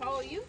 How old are you?